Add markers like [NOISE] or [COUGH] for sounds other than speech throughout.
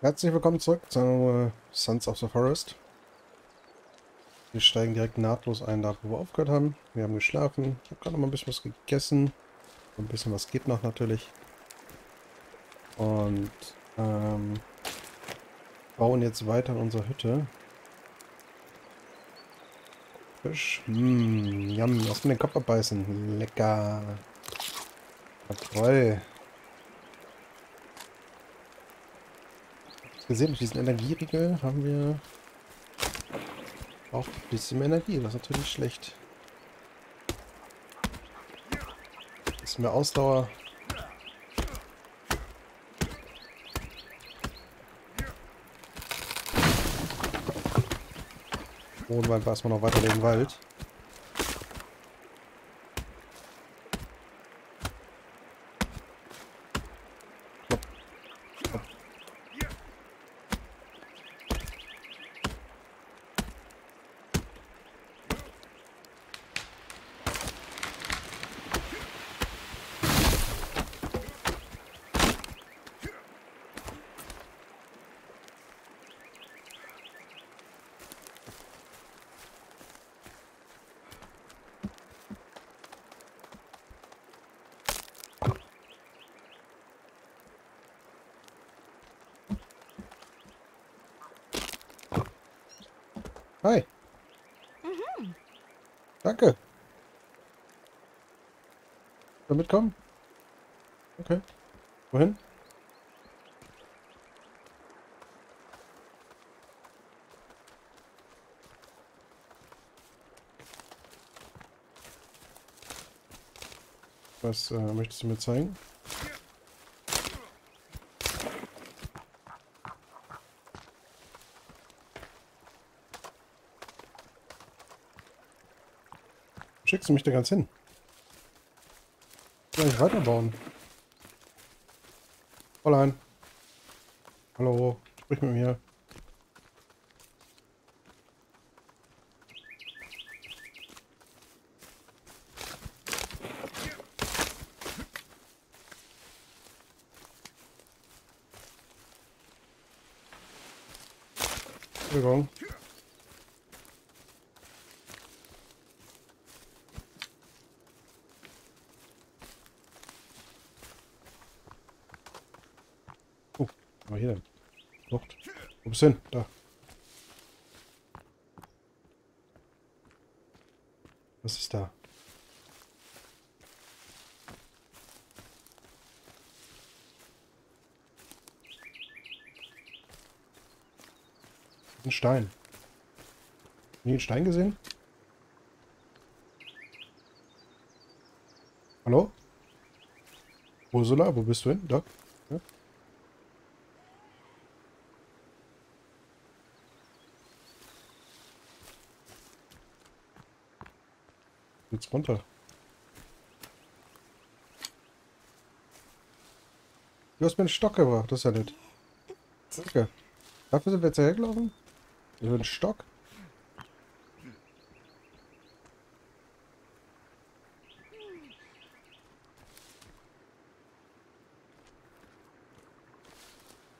Herzlich willkommen zurück zu Sons of the Forest. Wir steigen direkt nahtlos ein, da wo wir aufgehört haben. Wir haben geschlafen. Ich habe gerade noch mal ein bisschen was gegessen. Ein bisschen was geht noch natürlich. Und ähm, bauen jetzt weiter in unserer Hütte. Fisch. Mmm, yum. Lass mir den Kopf abbeißen. Lecker. Ja, gesehen, mit diesem Energieriegel haben wir auch ein bisschen mehr Energie. Das ist natürlich schlecht. Bisschen mehr Ausdauer. Dann weiß man noch weiter den Wald. Hi. Mhm. Danke. Soll mitkommen? Okay. Wohin? Was äh, möchtest du mir zeigen? Schickst du mich da ganz hin? Ich weiterbauen? Fräulein. Hallo, sprich mit mir. Entschuldigung. mal hier denn? Flucht. Wo bist hin? Da. Was ist da? Ein Stein. Nie einen Stein gesehen? Hallo? Ursula, wo bist du hin? Da? Jetzt runter. Du hast mir einen Stock gebracht, das ist ja nett. Danke. Dafür sind wir jetzt hergelaufen? Über einen Stock?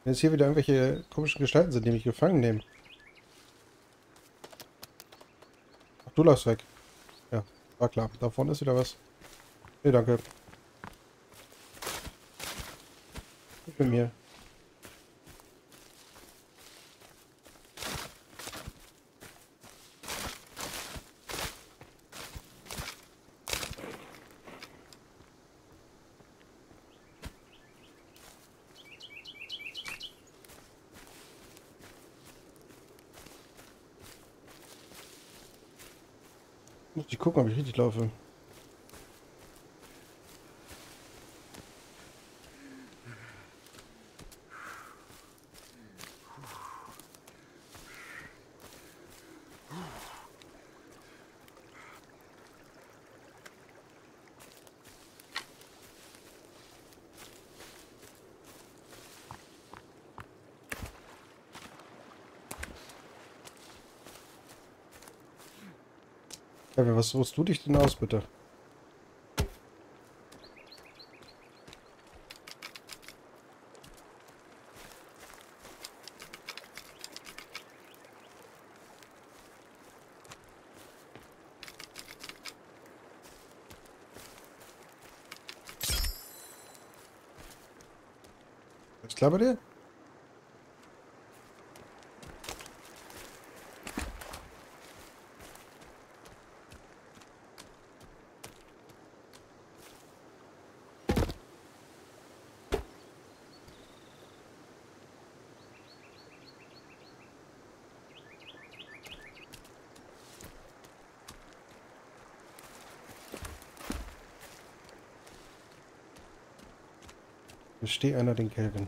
Wenn jetzt hier wieder irgendwelche komischen Gestalten sind, die mich gefangen nehmen. Ach, du läufst weg. War klar. Da vorne ist wieder was. Nee, danke. Ich bin mir. Muss ich gucken, ob ich richtig laufe. Kevin, was suchst du dich denn aus, bitte? Ich glaube dir? Bestehe einer den Kelvin.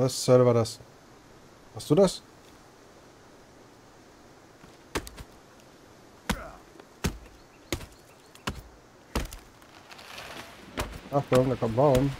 Was zur Hölle war das? Hast du das? Achtung, da kommt Baum.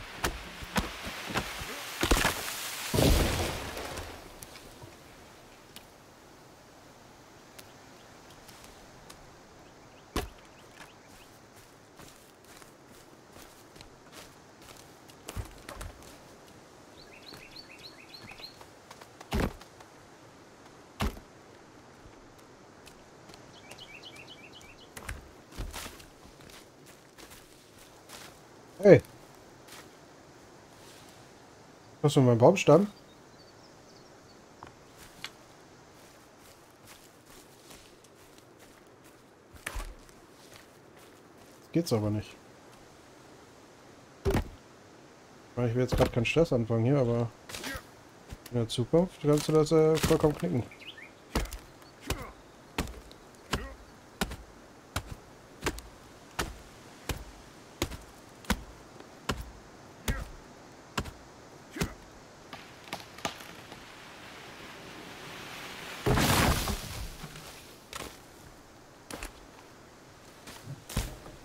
Hey. Hast du meinen Baumstamm? Das geht's aber nicht. Ich will jetzt gerade keinen Stress anfangen hier, aber in der Zukunft kannst du das äh, vollkommen knicken.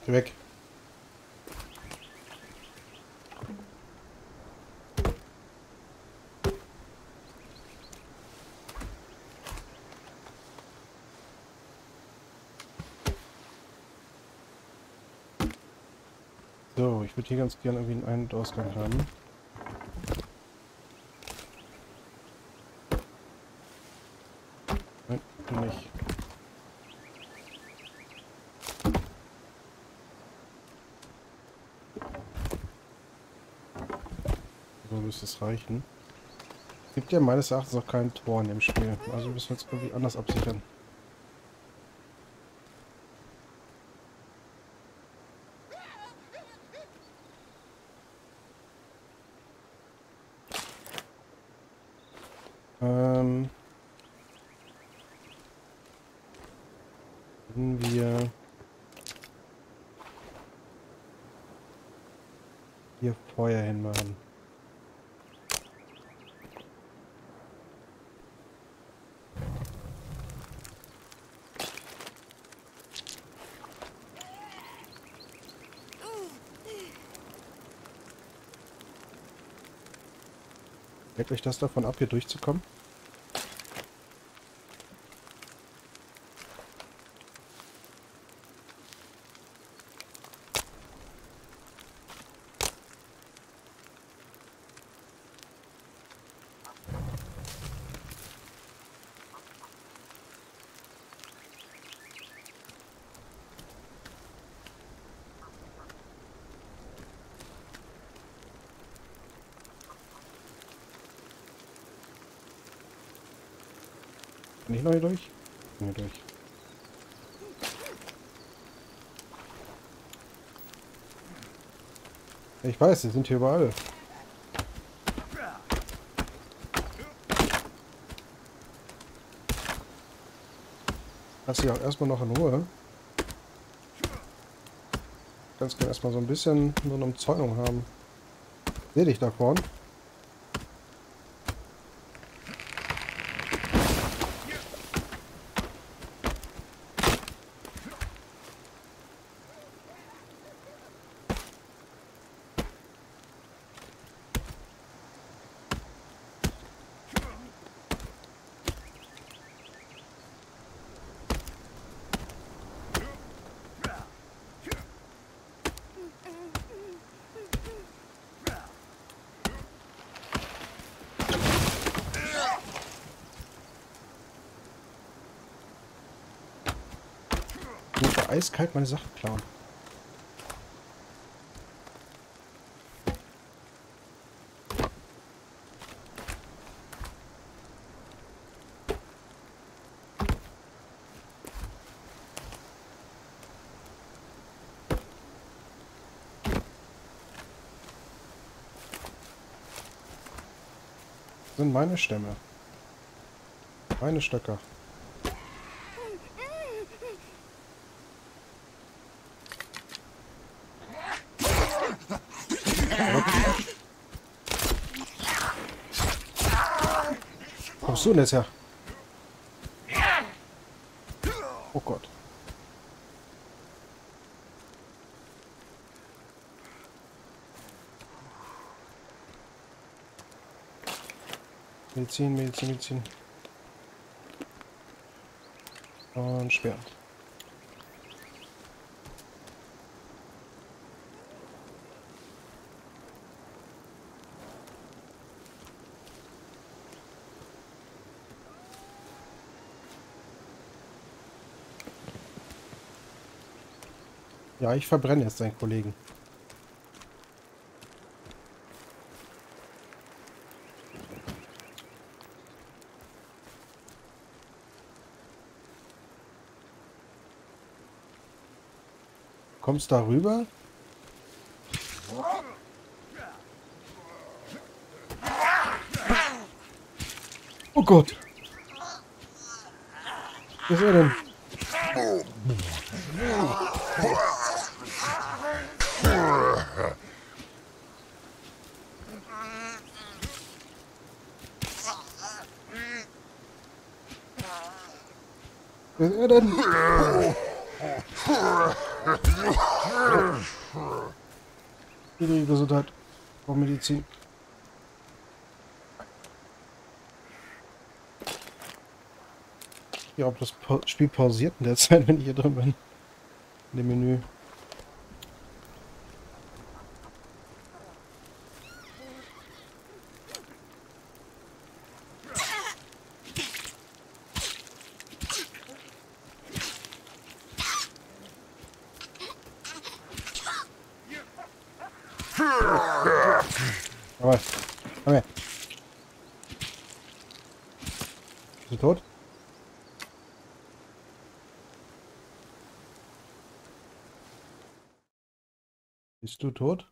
Geh weg. So, ich würde hier ganz gerne irgendwie einen Ein- und Ausgang haben. Nein, nicht. So müsste es reichen. Es gibt ja meines Erachtens auch kein Tor in dem Spiel. Also müssen wir jetzt irgendwie anders absichern. Ähm... Wenn wir... Hier Feuer hinmachen. Hält euch das davon ab, hier durchzukommen? Bin ich noch hier durch? Hier durch. Ich weiß, sie sind hier überall. Lass sie auch erstmal noch in Ruhe. Ganz gerne erstmal so ein bisschen so eine Umzäunung haben. Seh dich da vorne. Eiskalt meine Sachen klauen. sind meine Stämme. Meine Stöcker. Kommst du denn jetzt her? Oh Gott. Medizin, Medizin, Medizin. Und Schwert. Ja, ich verbrenne jetzt deinen Kollegen. Kommst da rüber? Oh Gott. Was ist er denn? Was ist er denn? Niedrige Gesundheit. Brauche Medizin. Ja, ob das Spiel pausiert in der [LAUGHS] Zeit, wenn ich hier drin bin. In dem Menü. Aber, komm her. Bist du tot? Bist du tot?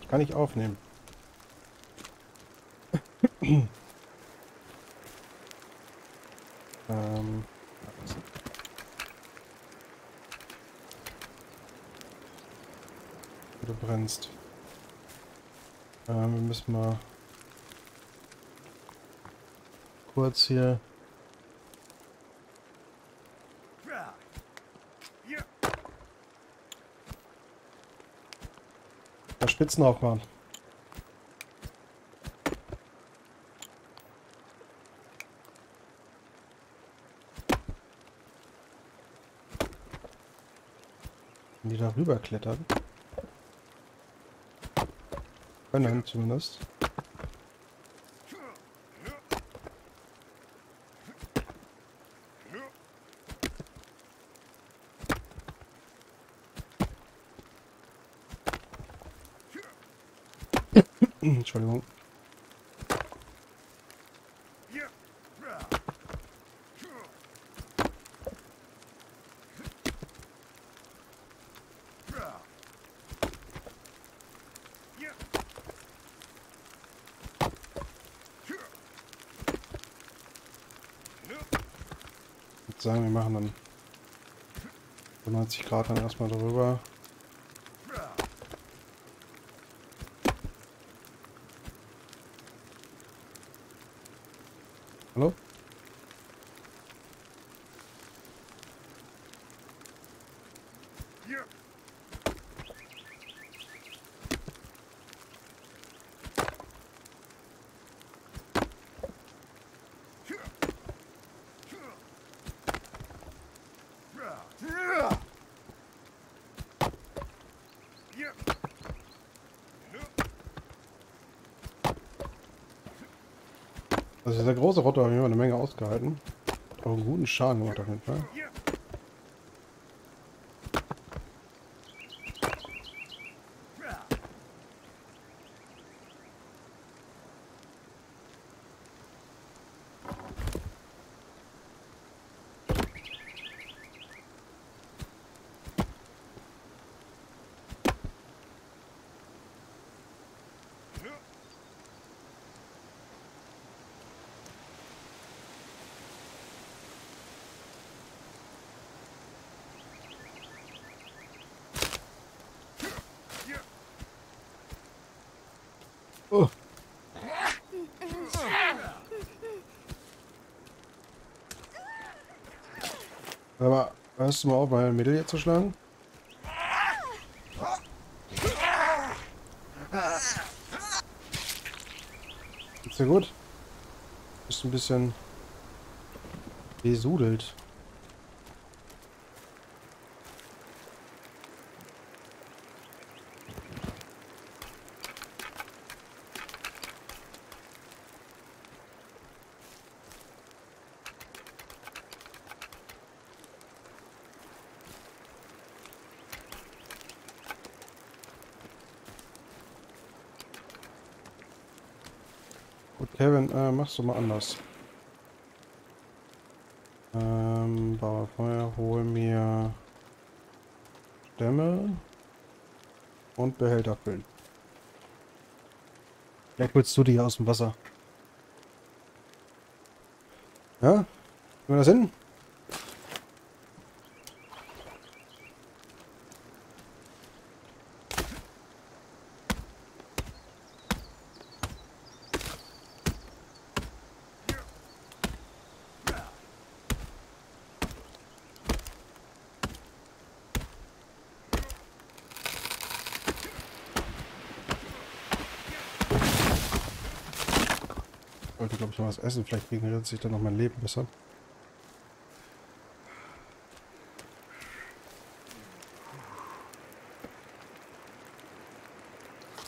Ich kann nicht aufnehmen. Ähm. Du brennst. Ähm, wir müssen mal kurz hier Spitzen aufmachen. Wenn die da rüber klettern. Können zumindest. Entschuldigung. Sagen, wir machen dann 90 Grad dann erstmal drüber. Hallo? Also dieser große Rotter hat mir eine Menge ausgehalten. Auch einen guten Schaden gemacht auf jeden Fall. Oh. Aber hörst du mal auf, meine Mädel hier zu schlagen? Geht's dir gut? Bist ein bisschen besudelt. Gut, Kevin, äh, machst du mal anders. Ähm, Feuer, hol mir Stämme und Behälter füllen. Vielleicht holst du die aus dem Wasser. Ja? Können wir das hin? Was essen. Vielleicht regeneriert sich dann noch mein Leben besser.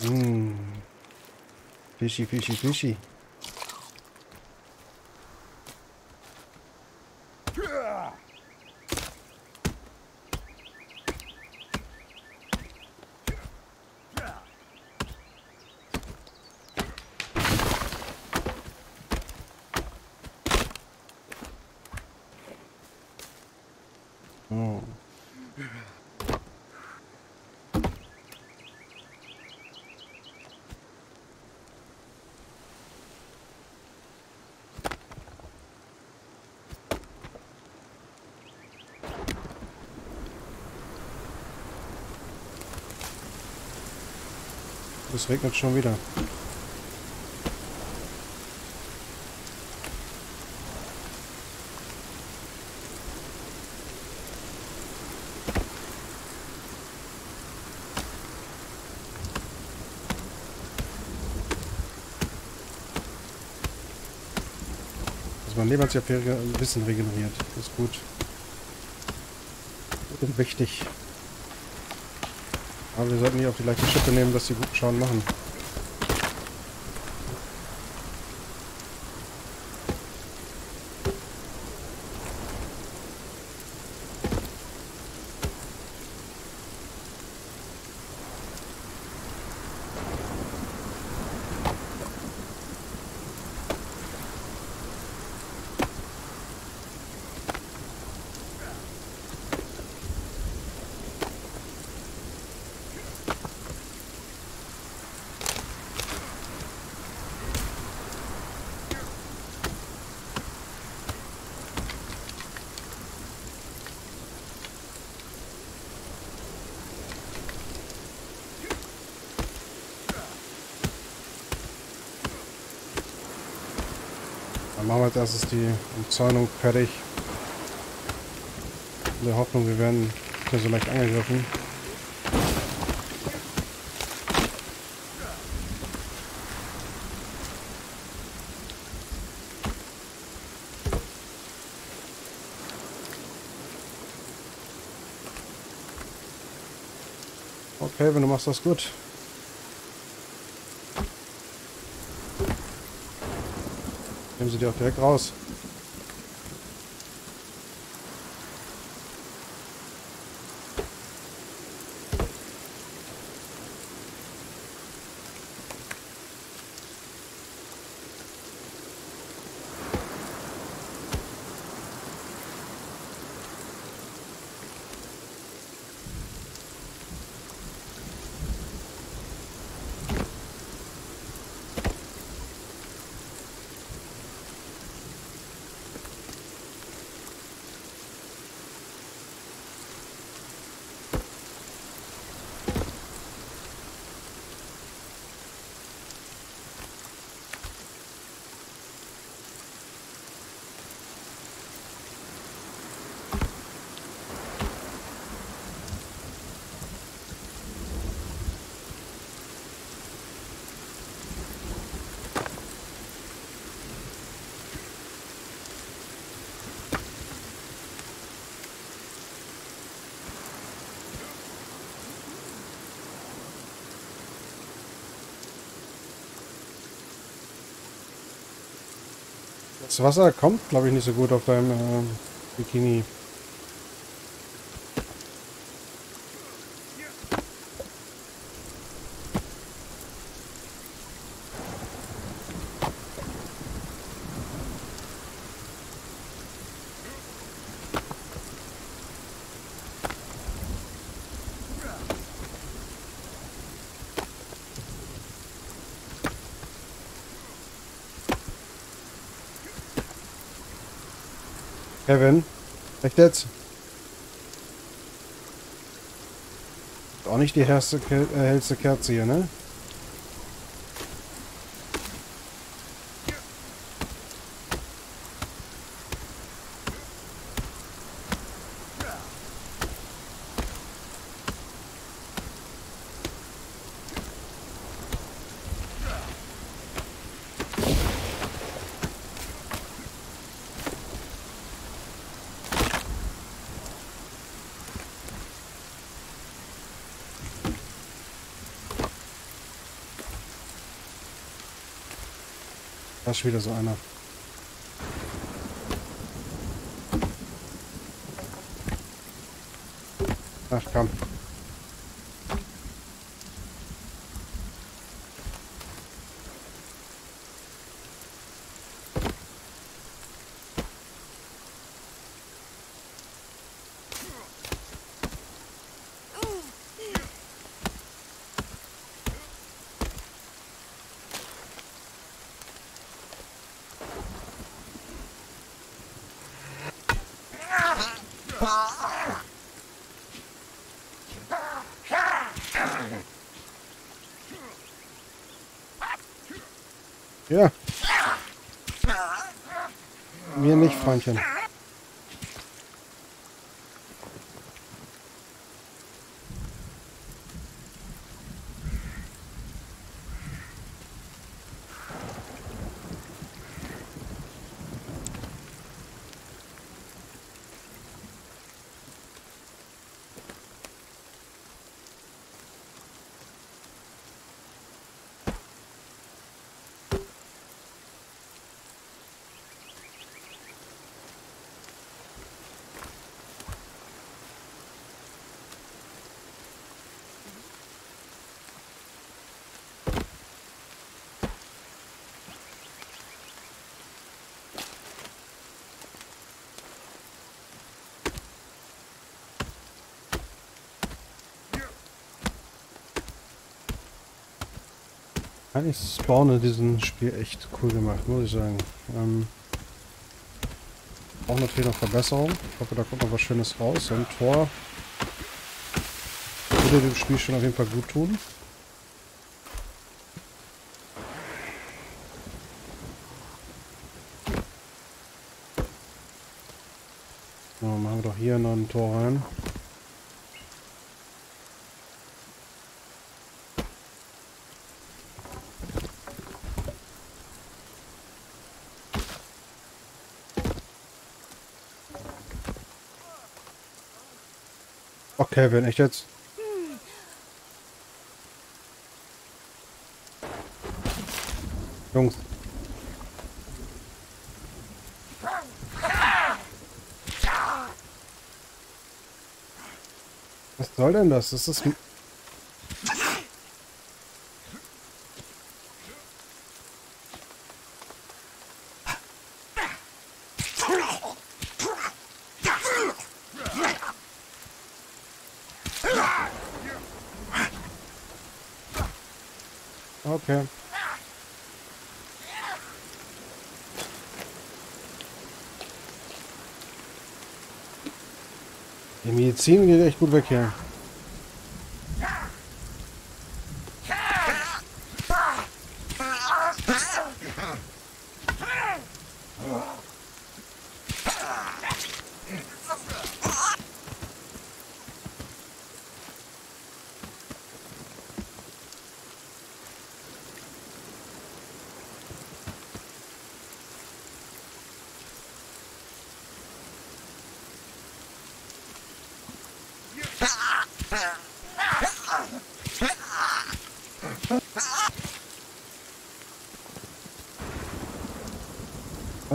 Mmh. Fischi, Fischi, Fischi. Es regnet schon wieder. Mein Leben hat sich auf regeneriert. Das ist. Gut und wichtig. Aber wir sollten nicht auf die leichte Schippe nehmen, dass sie guten Schaden machen. Als erstes die Umzäunung fertig. In der Hoffnung, wir werden nicht mehr so leicht angegriffen. Okay, wenn du machst das gut. Nehmen sie die auch direkt raus. Das Wasser kommt, glaube ich, nicht so gut auf deinem äh, Bikini. Kevin, echt jetzt? Auch nicht die hellste, äh, hellste Kerze hier, ne? Ist wieder so einer. Ach komm. Ja. Mir nicht, Eigentlich Spawn in diesem Spiel echt cool gemacht, muss ich sagen. Ähm, auch natürlich noch Verbesserung. Ich hoffe, da kommt noch was Schönes raus. So ein Tor würde dem Spiel schon auf jeden Fall gut tun. So, machen wir doch hier noch ein Tor rein. Okay, wenn ich jetzt... Jungs. Was soll denn das? Das ist 10 geht echt gut weg hier.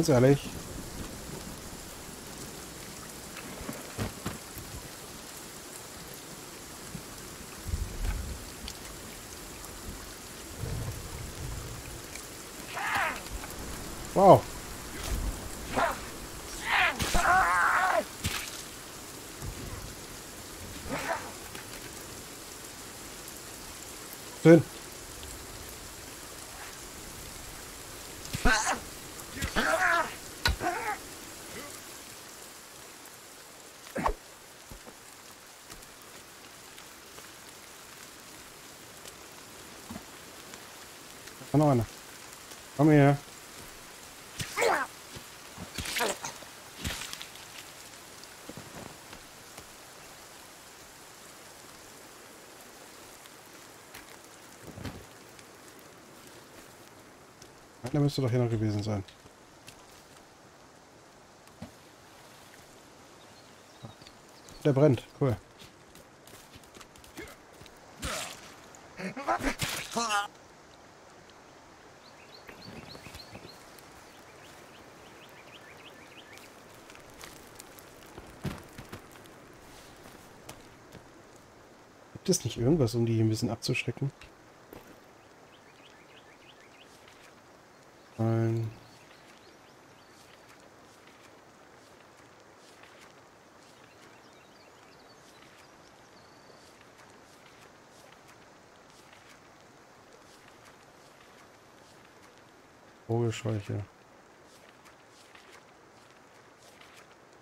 Ganz ehrlich. Wow. Schön. Noch einer. Komm her. Der müsste doch hier noch gewesen sein. Der brennt, cool. Gibt es nicht irgendwas, um die hier ein bisschen abzuschrecken? Nein. Vogelscheuche.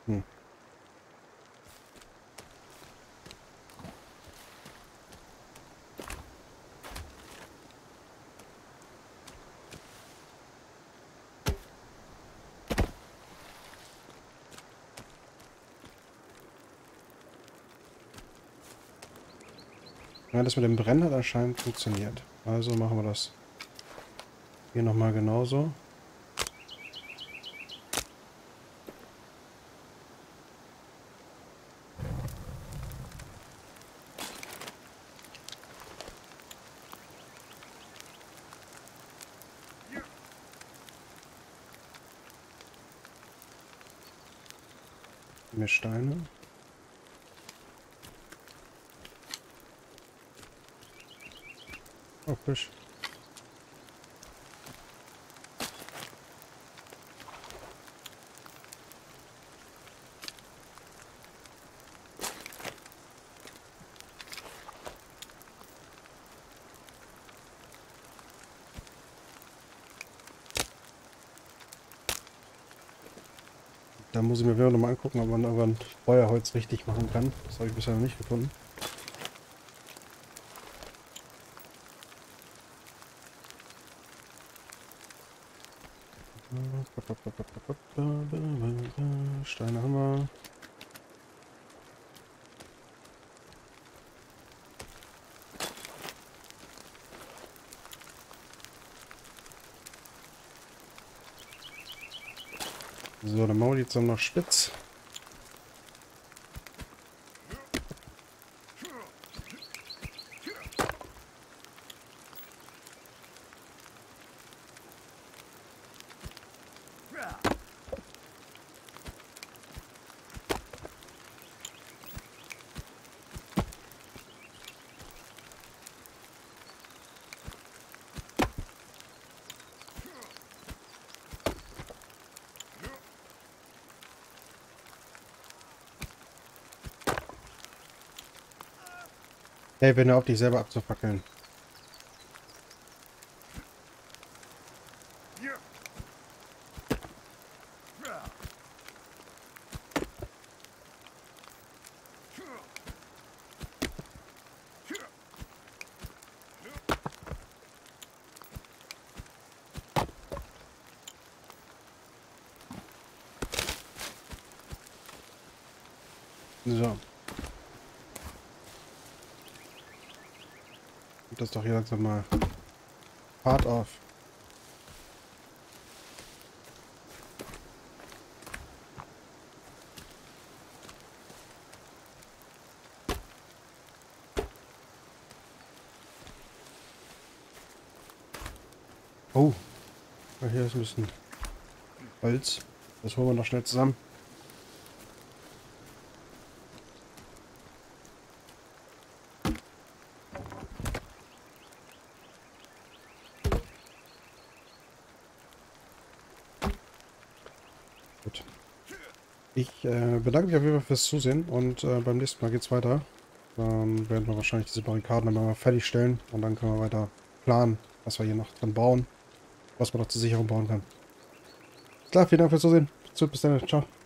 Hm. Ja, das mit dem Brennen hat anscheinend funktioniert. Also machen wir das hier nochmal genauso. Mehr Steine. Fisch. Da muss ich mir wieder nochmal angucken, ob man irgendwann Feuerholz richtig machen kann. Das habe ich bisher noch nicht gefunden. Steine haben wir. So, wir die jetzt noch spitz. Hey, wenn du auf dich selber abzufackeln. So. Das doch hier langsam mal Fahrt auf. Oh, hier ist ein bisschen Holz. Das holen wir noch schnell zusammen. Äh, bedanke mich auf jeden Fall fürs Zusehen und äh, beim nächsten Mal geht's weiter. Dann werden wir wahrscheinlich diese Barrikaden dann mal fertigstellen und dann können wir weiter planen, was wir hier noch dran bauen, was man noch zur Sicherung bauen kann. Klar, vielen Dank fürs Zusehen. Bis dann, ciao.